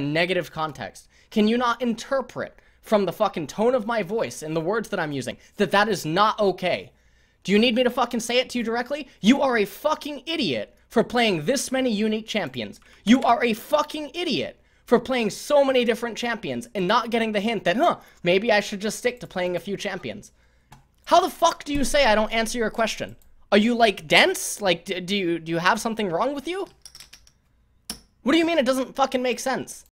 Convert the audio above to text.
negative context? Can you not interpret from the fucking tone of my voice and the words that I'm using that that is not okay? Do you need me to fucking say it to you directly? You are a fucking idiot for playing this many unique champions. You are a fucking idiot for playing so many different champions and not getting the hint that, huh, maybe I should just stick to playing a few champions. How the fuck do you say I don't answer your question? Are you like dense? Like, do you do you have something wrong with you? What do you mean it doesn't fucking make sense?